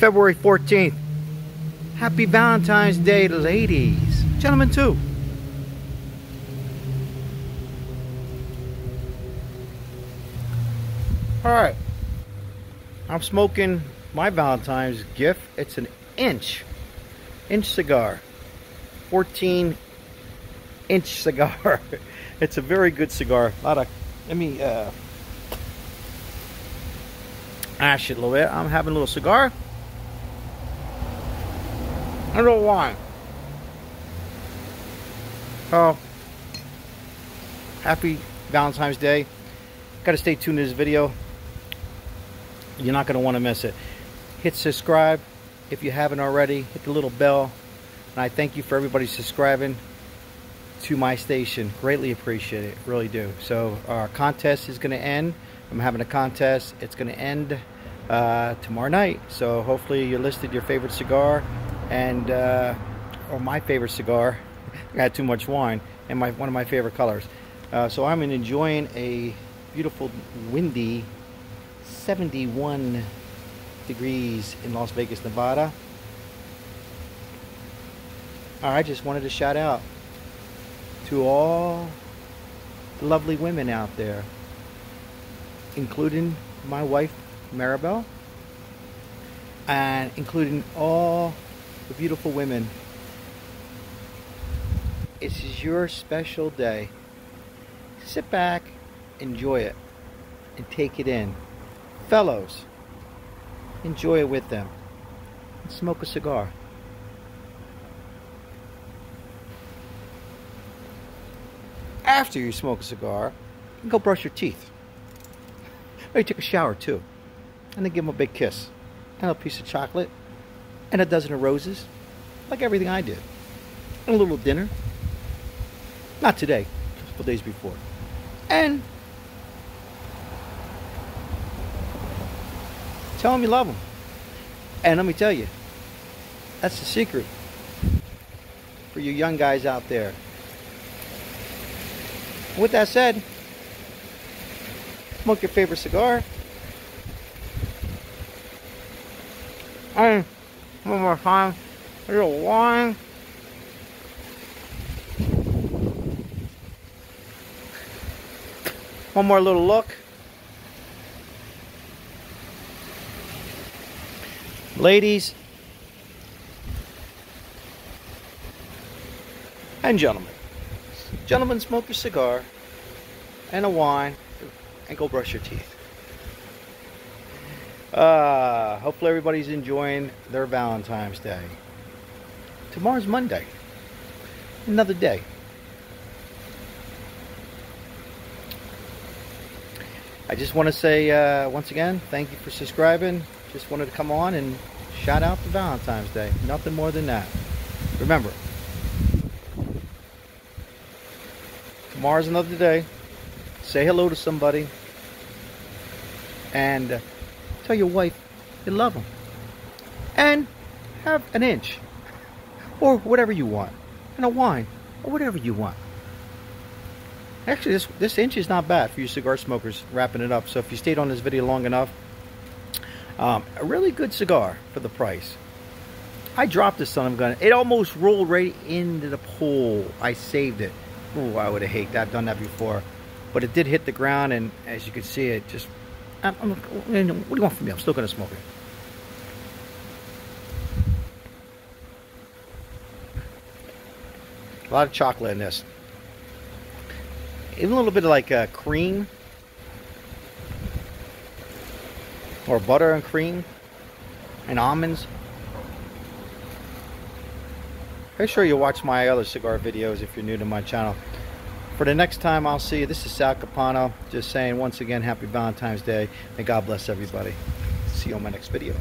February 14th. Happy Valentine's Day, ladies. Gentlemen, too. Alright. I'm smoking my Valentine's gift. It's an inch. Inch cigar. 14 inch cigar. it's a very good cigar. A lot of, let me uh, ash it a little bit. I'm having a little cigar. I don't know why. Oh, happy Valentine's Day. Got to stay tuned to this video. You're not going to want to miss it. Hit subscribe if you haven't already. Hit the little bell. And I thank you for everybody subscribing to my station. Greatly appreciate it. Really do. So our contest is going to end. I'm having a contest. It's going to end uh, tomorrow night. So hopefully you listed your favorite cigar and uh, or my favorite cigar. I had too much wine and my one of my favorite colors. Uh, so I'm enjoying a beautiful windy 71 degrees in Las Vegas, Nevada. I just wanted to shout out to all the lovely women out there, including my wife, Maribel, and including all the beautiful women. This is your special day. Sit back, enjoy it, and take it in. Fellows, enjoy it with them. And smoke a cigar. After you smoke a cigar, you go brush your teeth. Maybe take a shower too. And then give them a big kiss. And a piece of chocolate. And a dozen of roses. Like everything I did. And a little dinner. Not today. A couple days before. And tell them you love them. And let me tell you, that's the secret for you young guys out there. With that said, smoke your favorite cigar. And one more time, a little wine. One more little look. Ladies and gentlemen, gentlemen, smoke your cigar and a wine and go brush your teeth. Uh, hopefully everybody's enjoying their Valentine's Day. Tomorrow's Monday. Another day. I just want to say uh, once again, thank you for subscribing. Just wanted to come on and shout out to Valentine's Day. Nothing more than that. Remember, tomorrow's another day. Say hello to somebody. And tell your wife you love them. And have an inch. Or whatever you want. And a wine. Or whatever you want. Actually, this, this inch is not bad for you cigar smokers wrapping it up. So if you stayed on this video long enough, um, a really good cigar for the price. I dropped this son of a gun. It almost rolled right into the pool. I saved it. Oh, I would have hated that. I've done that before. But it did hit the ground, and as you can see, it just... I'm, I'm, what do you want from me? I'm still going to smoke it. A lot of chocolate in this. Even a little bit of like uh, cream. or butter and cream and almonds. Make sure you watch my other cigar videos if you're new to my channel. For the next time I'll see you, this is Sal Capano, just saying once again, happy Valentine's Day, and God bless everybody. See you on my next video.